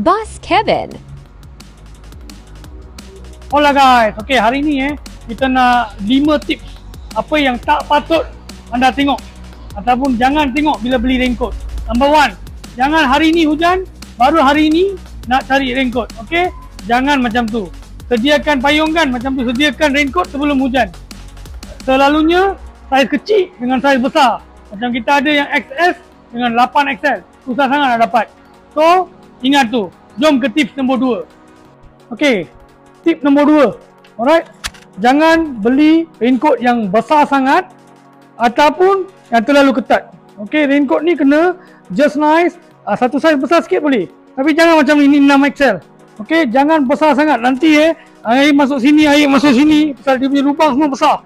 Boss Kevin. Hola guys, okay hari ni eh kita nak 5 tips apa yang tak patut anda tengok ataupun jangan tengok bila beli raincoat. Number one, jangan hari ni hujan, baru hari ni nak cari raincoat. Okay, jangan macam tu. Sediakan payung kan macam tu, sediakan raincoat sebelum hujan. Selalunya saiz kecil dengan saiz besar. Macam kita ada yang XS dengan 8XL. Susah sangat nak dapat. So, Ingat tu. Jom ke tips nombor dua. Okey. Tip nombor dua. Alright. Jangan beli raincoat yang besar sangat ataupun yang terlalu ketat. Okey, raincoat ni kena just nice. Uh, satu saiz besar sikit boleh. Tapi jangan macam ini 6 XL. Okey, jangan besar sangat. Nanti eh, air masuk sini, air masuk sini. Pasal dia punya lubang semua besar.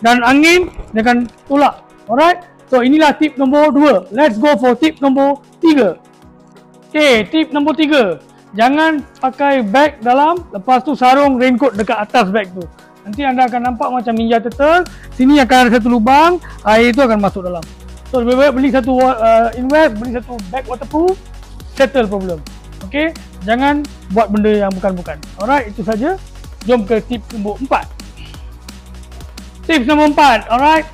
Dan angin, dia akan tolak. Alright. So, inilah tip nombor 2. Let's go for tip nombor 3. Okey, tip nombor tiga. Jangan pakai beg dalam, lepas tu sarung raincoat dekat atas beg tu. Nanti anda akan nampak macam ninja turtle. Sini akan ada satu lubang, air tu akan masuk dalam. So, lebih baik beli satu uh, invest, beli satu bag waterproof, settle problem. Okey, jangan buat benda yang bukan-bukan. Alright, itu saja. Jom ke tip nombor empat. Tips nombor empat, alright.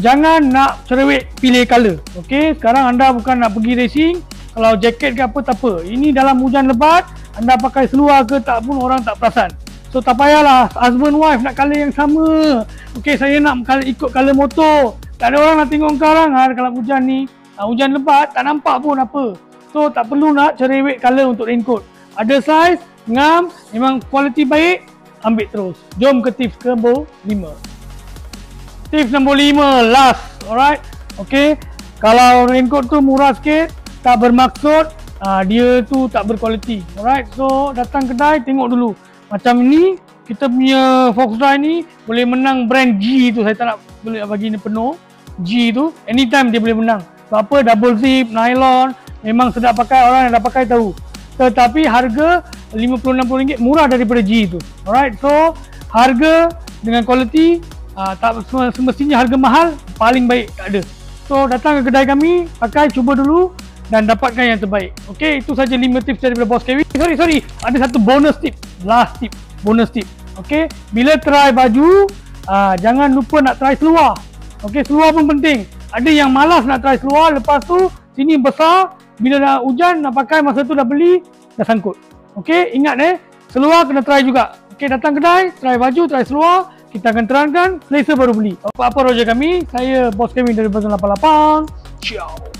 Jangan nak cerewet pilih color. Okey, sekarang anda bukan nak pergi racing, kalau jaket ke apa tak apa. Ini dalam hujan lebat, anda pakai seluar ke tak pun orang tak perasan. So tak payahlah husband wife nak color yang sama. Okey saya nak color, ikut color motor. Tak ada orang nak tengok sekarang ha, kalau hujan ni. Ha, hujan lebat tak nampak pun apa. So tak perlu nak cerewet color untuk raincoat. Ada size, ngam, memang kualiti baik, ambil terus. Jom ke tips ke nombor 5. Tips nombor 5, last. Alright. Okey. Kalau raincoat tu murah sikit, tak bermaksud uh, dia tu tak berkualiti. Alright, so datang kedai tengok dulu. Macam ni kita punya Foxdry ni boleh menang brand G tu saya tak nak boleh bagi ni penuh. G tu anytime dia boleh menang. So, apa double zip, nylon memang sedap pakai orang yang dah pakai tahu. Tetapi harga RM50-60 murah daripada G tu. Alright, so harga dengan kualiti uh, tak semestinya harga mahal paling baik tak ada. So datang ke kedai kami, pakai cuba dulu dan dapatkan yang terbaik. Okey, itu saja 5 tips daripada Boss Kevin. Sorry, sorry. Ada satu bonus tip. Last tip. Bonus tip. Okey, bila try baju, aa, ah, jangan lupa nak try seluar. Okey, seluar pun penting. Ada yang malas nak try seluar, lepas tu sini besar, bila dah hujan nak pakai masa tu dah beli, dah sangkut. Okey, ingat eh, seluar kena try juga. Okey, datang kedai, try baju, try seluar, kita akan terangkan, selesa baru beli. Apa-apa roja kami, saya Boss Kevin dari Bazan 88. Ciao.